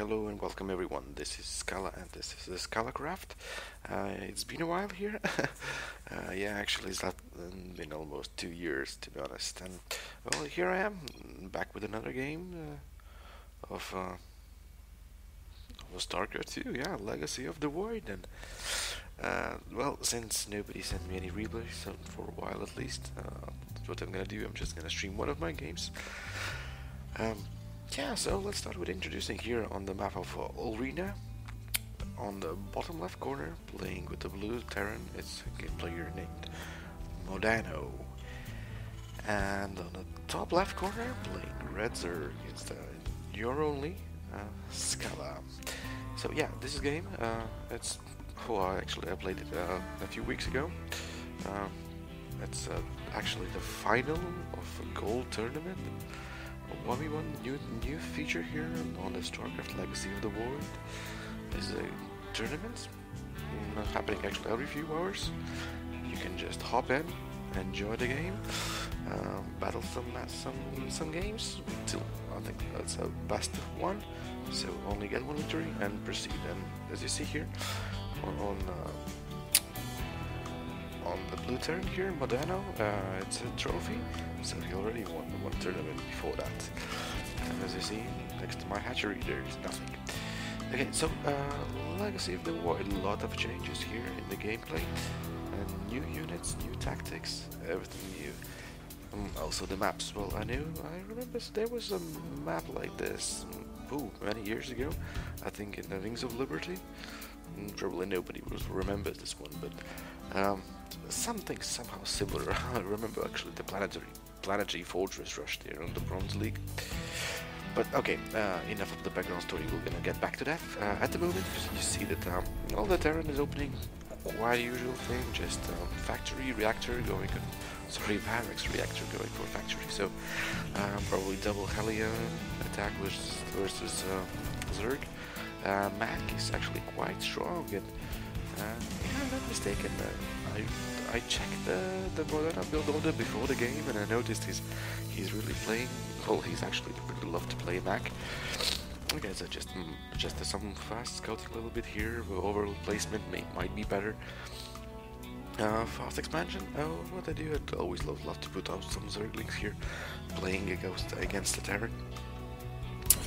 hello and welcome everyone. This is Scala and this is the Scala Craft. Uh, it's been a while here. uh, yeah, actually it's been almost two years to be honest. And well, here I am, back with another game uh, of, uh, of StarCraft 2. Yeah, Legacy of the Void. And uh, well, since nobody sent me any replays, for a while at least, uh, what I'm gonna do. I'm just gonna stream one of my games. Um, yeah, so let's start with introducing here on the map of uh, Ulrena. On the bottom left corner, playing with the blue Terran, it's a player named Modano. And on the top left corner, playing red Zerg, it's the your only uh, Scala. So yeah, this is game. Uh, it's well, actually I played it uh, a few weeks ago. Um, it's uh, actually the final of a gold tournament. 1v1 new new feature here on the StarCraft Legacy of the Void is a tournament mm, happening actually every few hours. You can just hop in, enjoy the game, um, battle some some some games till I think that's a best one. So only get one victory and proceed. And as you see here on, on uh, on the blue Terran here, Modano, uh, it's a trophy, so he already won one tournament before that. And as you see, next to my hatchery, there's nothing. Okay, so uh, Legacy of the Void, a lot of changes here in the gameplay, and new units, new tactics, everything new. Um, also the maps. Well, I knew, I remember there was a map like this, ooh, many years ago. I think in the Wings of Liberty. Probably nobody will remember this one, but um, something somehow similar. I remember actually the planetary planetary fortress rush there on the Bronze League. But okay, uh, enough of the background story. We're gonna get back to that. Uh, at the moment, you see that um, all the Terran is opening quite a usual thing, just um, factory reactor going. Sorry, barracks reactor going for factory. So um, probably double Hellion attack versus versus uh, Zerg. Uh, Mech is actually quite strong, and uh, if I'm not mistaken, uh, I I checked the the Modano build order before the game, and I noticed he's he's really playing. Well, he's actually really love to play mech. Okay, so just mm, just some fast scouting a little bit here. Overall placement may, might be better. Uh, fast expansion. Oh, what I do, I always love love to put out some Zerglings here, playing against against the Terran.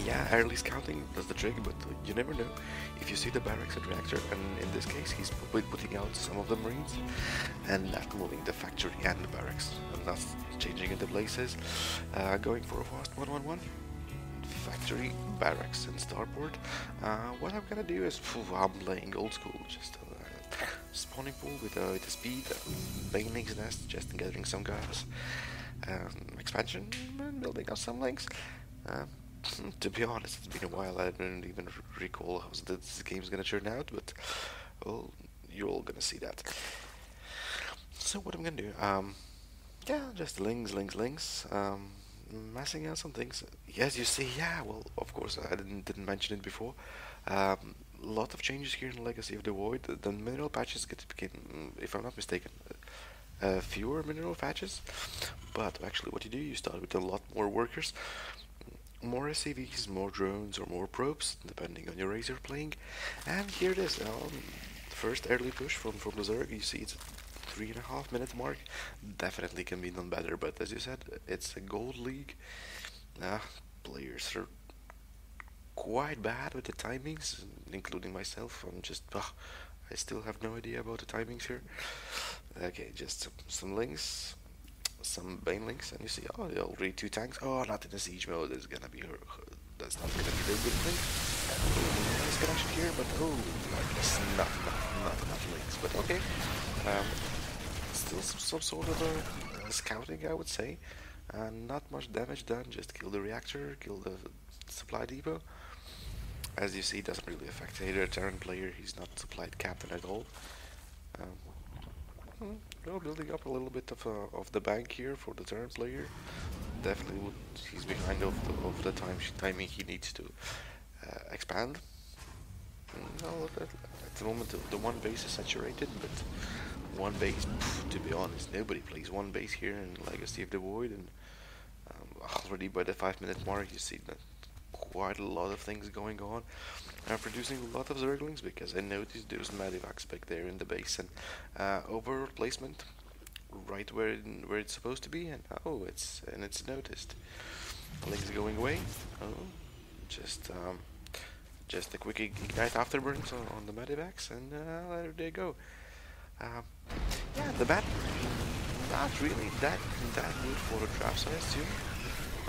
Yeah, early scouting does the trick, but you never know. If you see the barracks at reactor, and in this case he's putting out some of the marines, and not moving the factory and the barracks, and that's changing into places. Uh, going for a fast 1-1-1 factory, barracks, and starport. Uh, what I'm gonna do is, phew, I'm playing old school, just uh, spawning pool with, uh, with the speed, Baneling's nest, just gathering some gas, um, expansion, and building up some lings. Um, to be honest, it's been a while. I don't even recall how this game's gonna turn out, but well, you're all gonna see that. So what I'm gonna do? Um, yeah, just lings, lings, lings. Um, messing out some things. Yes, you see. Yeah, well, of course, I didn't didn't mention it before. Um, lot of changes here in Legacy of the Void. The, mineral patches get became, if I'm not mistaken, uh, fewer mineral patches. But actually, what you do, you start with a lot more workers more SCVs, more drones, or more probes, depending on your race you're playing. And here it is, um, first early push from, from the Zerg. You see it's three and a half minute mark. Definitely can be done better, but as you said, it's a gold league. Uh, players are quite bad with the timings, including myself. I'm just, uh, I still have no idea about the timings here. Okay, just some, some lings some banelings, and you see, oh, they already two tanks. Oh, not in the siege mode. It's gonna be. That's not gonna be a good thing. Nice connection here, but oh, it's not enough, not enough lings. But okay, um, still some, some sort of a, a scouting, I would say. Uh, not much damage done. Just kill the reactor, kill the supply depot. As you see, doesn't really affect either Terran player. He's not supplied captain at all. Um, well, building up a little bit of uh, of the bank here for the Terran player. Definitely, would, he's behind of the, of the time timing he needs to uh, expand. No, at, at, the moment the, the, one base is saturated, but one base, pff, to be honest, nobody plays one base here in Legacy of the Void, and um, already by the five minute mark you see that quite a lot of things going on. I'm producing a lot of Zerglings because I noticed there's Medivacs back there in the base and uh, overall placement right where it, where it's supposed to be and oh it's and it's noticed. Ling's going away. Oh, just um, just a quick ignite afterburns on, on the Medivacs and uh, there they go. Um, yeah, the bat not really that that good for a trap I too.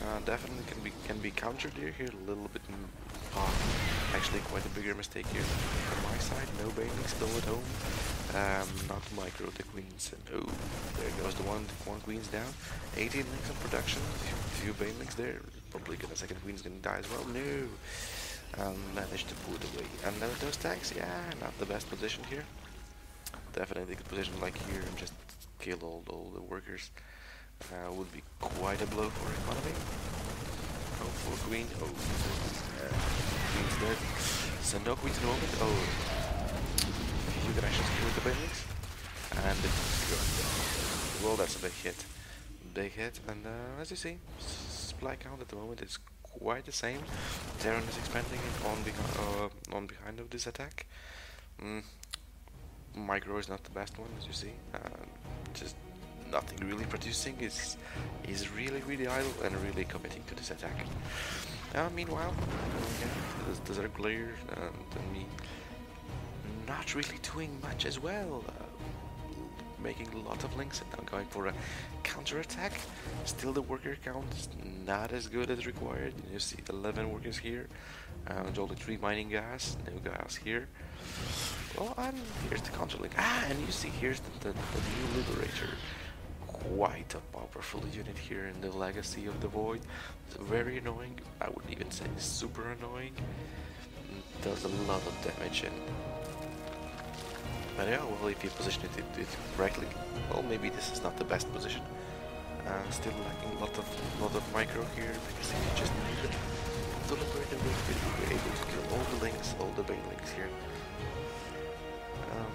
Uh, definitely can be can be countered here. Here a little bit. Uh, actually, quite a bigger mistake here from my side. No bailing still at home. Um, not micro the queens. And oh, there goes the one. One queen's down. 18 lings in production. Few, few banelings there. Probably gonna second queen's gonna die as well. No. Um, managed to pull it away. And then those tanks, yeah, not the best position here. Definitely good position like here and just kill all, all the workers. Uh, would be quite a blow for economy. Oh, for queen. Oh, uh, dead. No queens in the moment. Oh, you can actually secure the basics. And Well, that's a big hit. Big hit. And uh, as you see, supply count at the moment is quite the same. Terran is expanding on behind, uh, on behind of this attack. Mm. Micro is not the best one, as you see. Uh, just nothing really producing. is is really really idle and really committing to this attack. Uh, meanwhile, yeah, the, the Zerglayer and me not really doing much as well. Uh, making a lot of lings and now going for a counter attack. Still the worker count is not as good as required. You see 11 workers here and only 3 mining gas, no gas here. Well, and here's the counter link. Ah, and you see here's the, the, the new Liberator. Quite a powerful unit here in the Legacy of the Void. It's very annoying. I wouldn't even say super annoying. Does a lot of damage and but yeah, well, if you position it, it, it correctly, well, maybe this is not the best position. Uh, still lacking a lot of lot of micro here because if you just need it to the link, but you able to kill all the lings, all the bane links here. Um,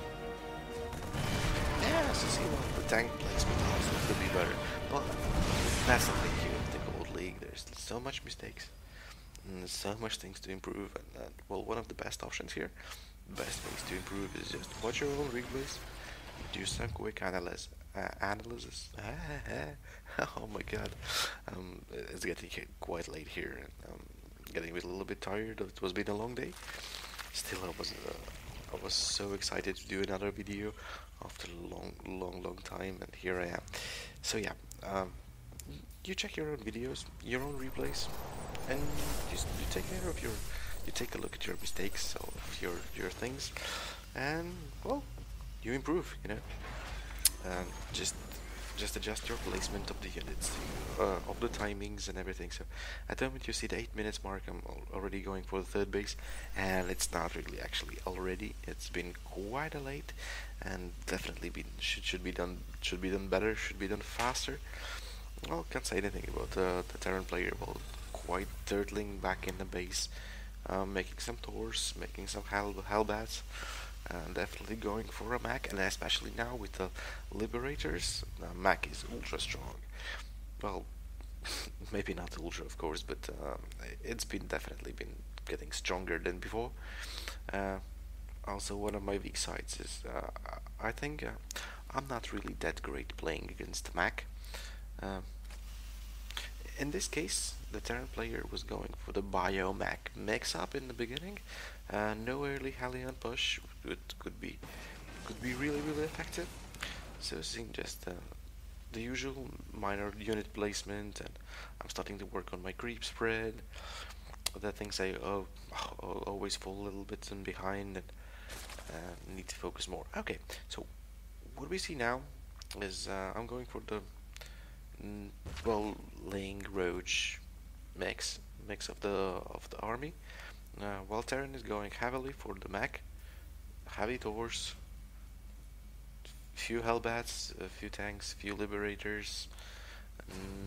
yeah, so see what the tank placement be better. But that's the thing here with the Gold League. There's so much mistakes and so much things to improve, and uh, well, one of the best options here best things to improve is just watch your own replays, do some quick analysis. Uh, analysis. oh my god, um, it's getting quite late here. And, um, getting a little bit tired. It was been a long day. Still, I was uh, I was so excited to do another video after a long, long, long time, and here I am. So yeah, um, you check your own videos, your own replays, and you, you take care of your you take a look at your mistakes of your your things, and well, you improve. You know, and just just adjust your placement of the units, uh, of the timings and everything. So at the moment you see the 8 minutes mark, I'm already going for the third base, and it's not really actually already. It's been quite a late, and definitely been should should be done should be done better, should be done faster. Well, can't say anything about uh, the Terran player. Well, quite turtling back in the base um, making some Thors, making some hell hellbats, and definitely going for a mech, and especially now with the Liberators, uh, mech is ultra strong. Well, maybe not ultra, of course, but um, it's been definitely been getting stronger than before. Uh, also, one of my weak sides is uh, I think uh, I'm not really that great playing against mech. Uh, in this case, the Terran player was going for the Bio mech mix-up in the beginning. Uh, no early Hellion push would, could be could be really really effective. So seeing just uh, the usual minor unit placement, and I'm starting to work on my creep spread. The things I oh, oh, always fall a little bit in behind and uh, need to focus more. Okay, so what we see now is uh, I'm going for the mm, well laying roach mix mix of the of the army. Uh, while Terran is going heavily for the mech, heavy Thors, few Hellbats, a few tanks, few Liberators,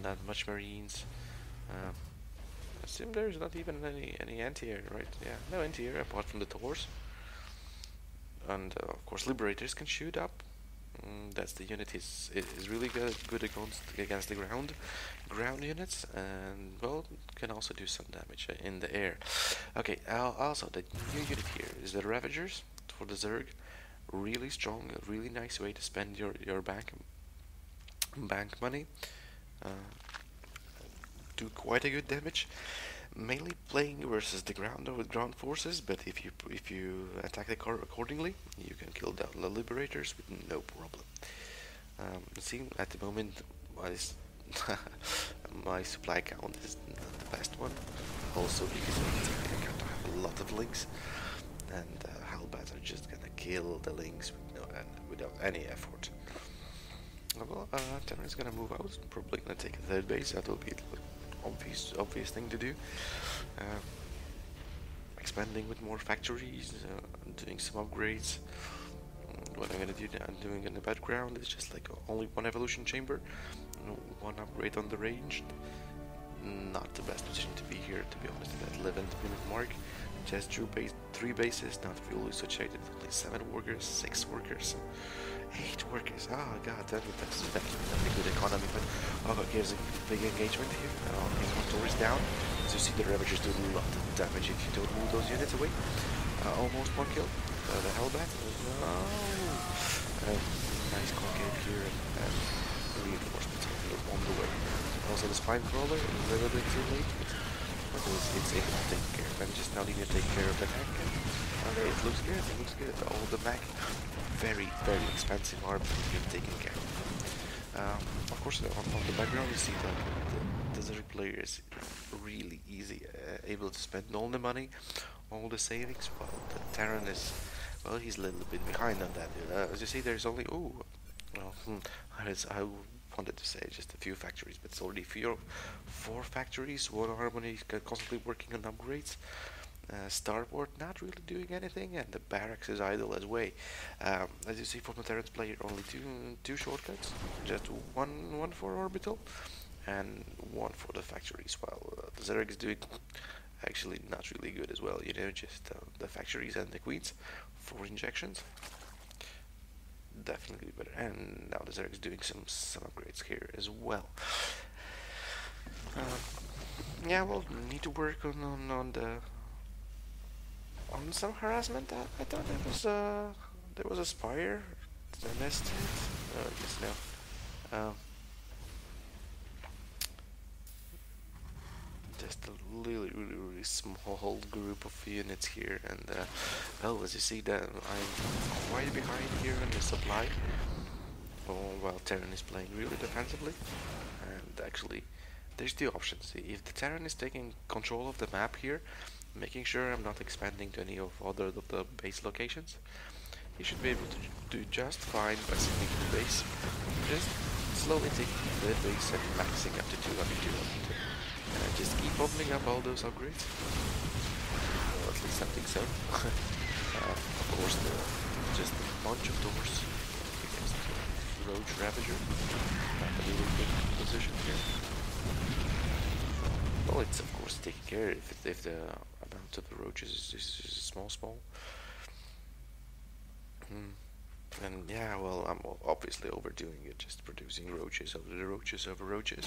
not much Marines. Uh, I assume there's not even any any anti-air, right? Yeah, no anti-air apart from the Thors. And uh, of course, Liberators can shoot up, Mm, that's the unit is is really good good against against the ground ground units and well can also do some damage uh, in the air. Okay, also the new unit here is the Ravagers for the Zerg. Really strong, really nice way to spend your your bank bank money. Uh, do quite a good damage mainly playing versus the ground or with ground forces, but if you if you attack the car accordingly, you can kill down the liberators with no problem. Um, see, at the moment, my my supply count is not the best one. Also, because I have a lot of lings, and uh, just gonna kill the lings with no, without any effort. Well, uh, is gonna move out. Probably gonna take a third base. That will be obvious obvious thing to do. Uh, expanding with more factories, uh, doing some upgrades. Mm, what I'm gonna do now, I'm doing in the background is just like only one evolution chamber, one upgrade on the range. Not the best position to be here, to be honest, at 11 minute mark. Just drew base, three bases, not fully associated, with only seven workers, six workers. Eight workers. Oh god it, that's actually not a good economy, but oh god, here's a big engagement here. Oh, inventory is down. As you see, the Ravagers do a lot of damage if you don't move those units away. Uh, almost one kill. Uh, the Hellbat. Oh. Uh, nice concave here and, reinforcements on the way. Also the Spine Crawler, a little bit too late, but it's, it's able to And just now need to take care of the tank. Okay, it looks good, it looks good. All the mech very, very expensive armor you're taking care of. Um, of course, on, on, the background you see that the Desert player is really easy, uh, able to spend all the money, all the savings, while the Terran is, well, he's a little bit behind on that. Uh, as you see, there's only, oh, well, hmm, I wanted to say just a few factories, but it's already four, four factories, one armory constantly working on upgrades uh, starport not really doing anything and the barracks is idle as way. Um, as you see from the Terrans player only two two shortcuts just one one for orbital and one for the factories while uh, the Zerg is doing actually not really good as well you know just uh, the factories and the queens for injections definitely better and now the Zerg is doing some some upgrades here as well um, yeah well need to work on, on, on the on some harassment. I, I thought there was a there was a spire. Did I missed it? Oh, I guess no. Um, just a really, really, really small group of units here, and uh, well, as you see, that I'm quite behind here in the supply. Oh, while Terran is playing really defensively, and actually, there's two options. If the Terran is taking control of the map here, making sure I'm not expanding to any of other of the base locations. You should be able to do just fine by in the base. Just slowly taking the base and maxing up to 200, 200. And just keep opening up all those upgrades. Or at least I think so. uh, of course, the, just a bunch of Thors against Roach Ravager. A really good position here. Well, it's of course taking care if, if the to the roaches is, is, is small, small. Mm. And yeah, well, I'm obviously overdoing it, just producing roaches over the roaches over roaches.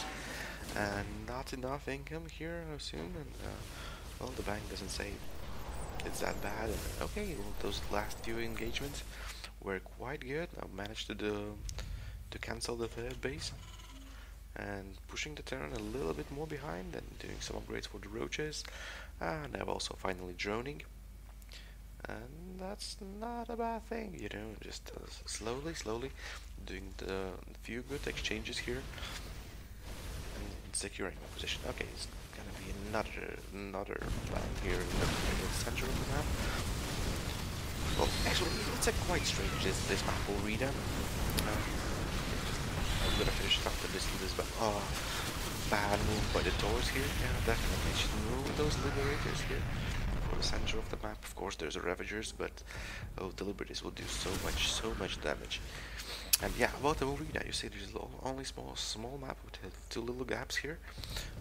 And not enough income here, I assume. And, uh, well, the bank doesn't say it's that bad. Okay, well, those last few engagements were quite good. I managed to do, to cancel the third base and pushing the Terran a little bit more behind and doing some upgrades for the roaches and I'm also finally droning and that's not a bad thing you know just uh, slowly slowly doing the few good exchanges here and securing my position okay gonna be another another plan here in the, center of the map well actually it's a quite strange this, this map will read um, I'm gonna finish it after this this but oh bad move by the Thors here. Yeah, definitely should move those liberators here for the center of the map. Of course, there's a Ravagers, but oh, the liberators will do so much, so much damage. And yeah, about the arena, you see there's only small, small map with two little gaps here,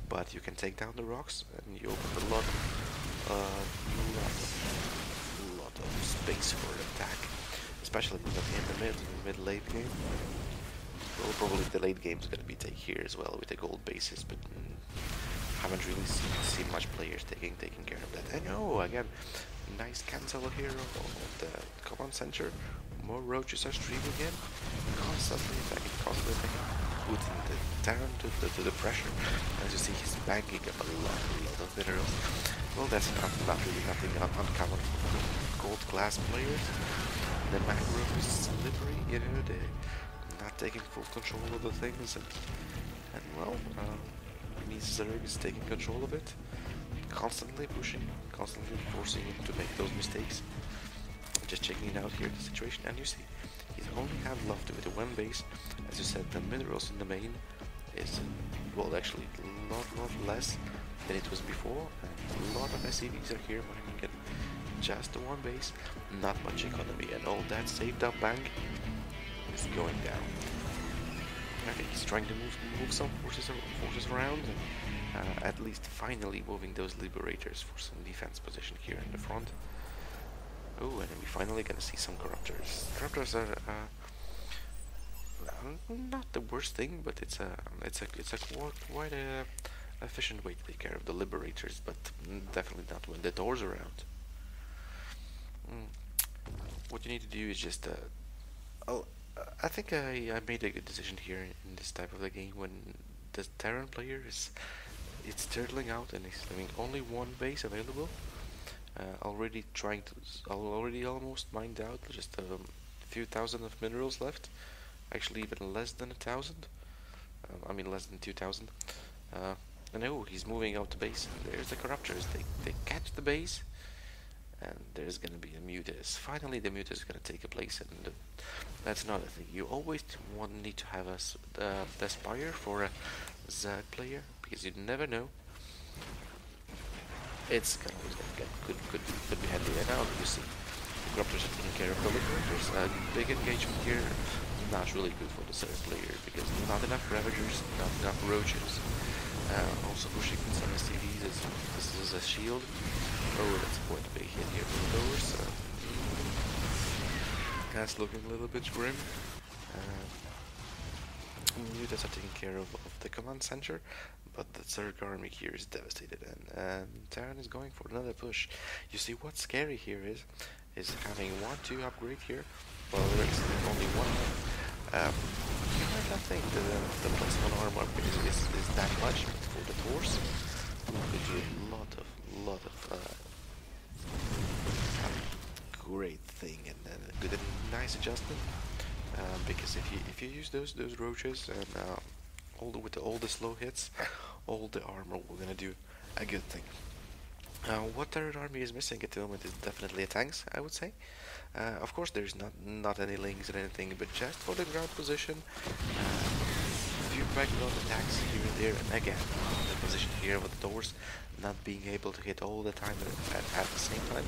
but you can take down the rocks and you open a lot, uh, lot, of, lot of space for attack especially in the mid, mid late game. Well, probably the late game is gonna be taken here as well with the gold bases, but mm, haven't really seen, seen, much players taking taking care of that. And oh, again, nice cancel here of the command center. More roaches are streaming in, constantly attacking, constantly putting the down to the, to the pressure. As you see, he's banking a lot, a lot of minerals. Well, that's not, not really nothing uncommon for gold class players. The macro is slippery, you know, they're not taking full control of the things, and, and well, um, means Zerg is taking control of it, constantly pushing, constantly forcing him to make those mistakes. Just checking it out here, the situation, and you see, he's only have left with the one base. As you said, the minerals in the main is, well, actually, a lot, lot less than it was before, and a lot of SCVs are here mining it just the one base, not much economy, and all that saved up bank is going down. Okay, he's trying to move move some forces forces around, and uh, at least finally moving those liberators for some defense position here in the front. Oh, and then we finally gonna see some corruptors. Corruptors are uh, not the worst thing, but it's a it's a it's a quite a efficient way to take care of the liberators, but definitely not when the Thor's around. Mm. What you need to do is just uh, oh, I think I, I made a good decision here in this type of the game when the Terran player is it's turtling out and he's having only one base available. Uh, already trying to already almost mined out just a few thousand of minerals left. Actually, even less than a thousand. Um, I mean, less than two thousand. Uh, and oh, he's moving out the base. There's the corruptors. They they catch the base and there's gonna be a mutas. Finally, the mutas is gonna take a place, and the, that's another thing. You always want need to have a uh, the spire for a Zerg player because you never know. It's gonna, gonna get could could could be handy. And now you see, the Corruptors are taking care of the Liberators. A big engagement here, not really good for the Zerg player because not enough Ravagers, not enough Roaches. Uh, also pushing some SCVs. This is a shield. Oh, that's quite a big hit here from the Thors. Uh, that's looking a little bit grim. Uh, Mutas are taking care of, of, the command center, but the Zerg army here is devastated, and, and Terran is going for another push. You see, what's scary here is is having one two upgrade here, while there is only one. Um, you might not think the, the plus one armor is, is, is that much for the Thors. Could do a lot of lot of uh, great thing and a good and nice adjustment. Um, because if you if you use those those roaches and uh, all the, with the, all the slow hits, all the armor will gonna do a good thing. Uh, what third army is missing at the moment is definitely tanks, I would say. Uh, of course, there's not not any lings or anything, but just for the ground position, uh, a few background attacks here and there, and again, the position here with the Thors not being able to hit all the time at, at the same time,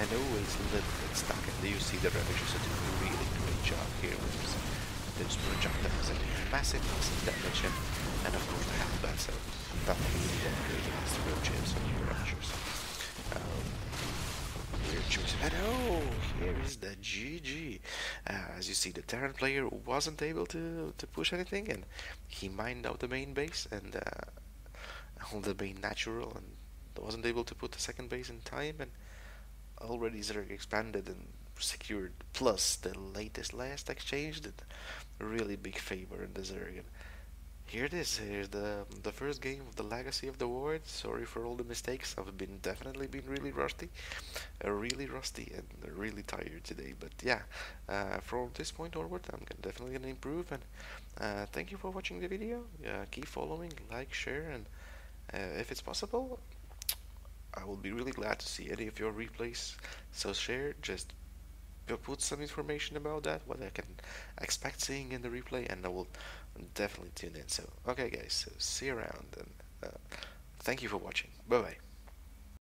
and always a little bit stuck. And you see the Ravagers are doing a really great job here with those projectiles and massive, massive damage, and, and of course the Hellbat, so nothing really that great against the Roaches and the Ravagers. Um, and oh, here is the GG. Uh, as you see, the Terran player wasn't able to, to push anything, and he mined out the main base, and uh, the main natural and wasn't able to put the second base in time and already Zerg expanded and secured plus the latest last exchange a really big favor in Zerg and here it is here's the the first game of the legacy of the Void sorry for all the mistakes. I've been definitely been really rusty uh, really rusty and really tired today. But yeah uh, from this point onward I'm definitely gonna improve. And uh, thank you for watching the video. Keep following like share and uh, if it's possible, I will be really glad to see any of your replays. So share, just put some information about that, what I can expect seeing in the replay, and I will definitely tune in. So, okay guys, so see you around, and uh, thank you for watching. Bye-bye.